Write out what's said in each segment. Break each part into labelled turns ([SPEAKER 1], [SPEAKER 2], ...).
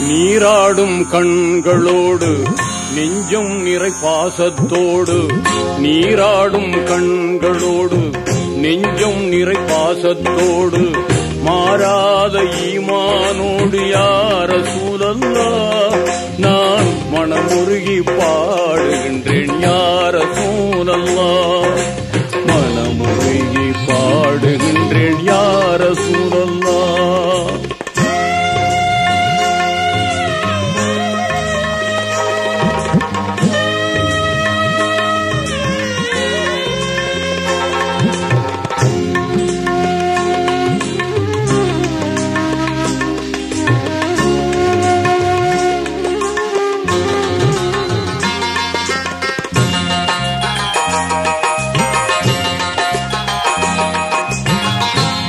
[SPEAKER 1] நீராடும் கண்களோடு நெஞ்சும் நிறை பாசத்தோடு நீராடும் கண்களோடு நெஞ்சும் நிறை பாசத்தோடு மாறாத ஈமானோடு யார சூழல்லா நான் மனமுருகி பாடுகின்றேன் யார சூழல்லா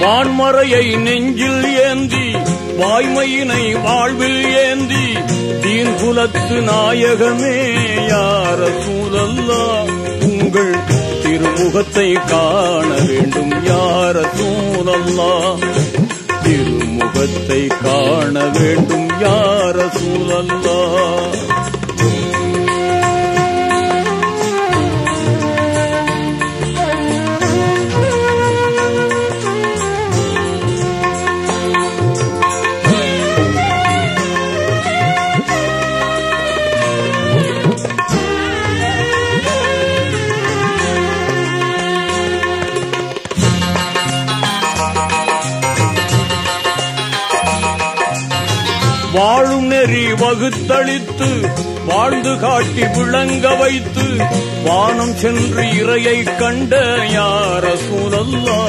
[SPEAKER 1] வான்மறையை நெஞ்சில் ஏந்தி வாய்மையினை வாழ்வில் ஏந்தி தீன் குலத்து நாயகமே யார சூழல்லா உங்கள் திருமுகத்தை காண வேண்டும் யார சூழல்லா திருமுகத்தை காண வேண்டும் யார சூழல்லா வாழும் நெறி வகுத்தளித்து வாழ்ந்து காட்டி விளங்க வைத்து வானம் சென்று இறையை கண்ட யார சூழல்லா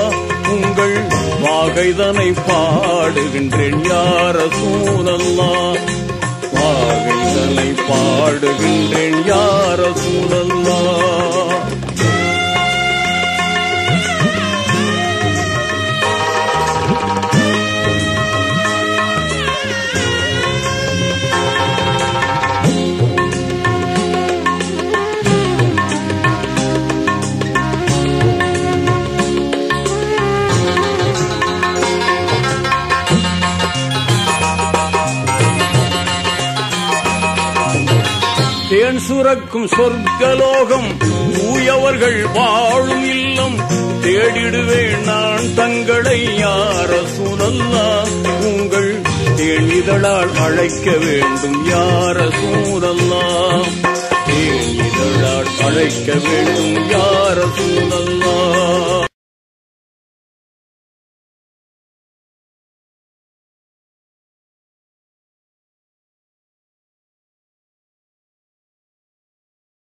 [SPEAKER 1] உங்கள் வாகைதனை பாடுகின்றேன் யார சூழல்லா வாகைதனை பாடுகின்றேன் யார சூழல்லா தேன் சுரக்கும் சொர்க்கலோகம் தூயவர்கள் வாழும் இல்லம். தேடிடுவேன் நான் தங்களை யார சூழல்லா உங்கள் தேனிதழால் அழைக்க வேண்டும் யார சூழல்லா தேனிதழால் அழைக்க வேண்டும் யார சூழல்லா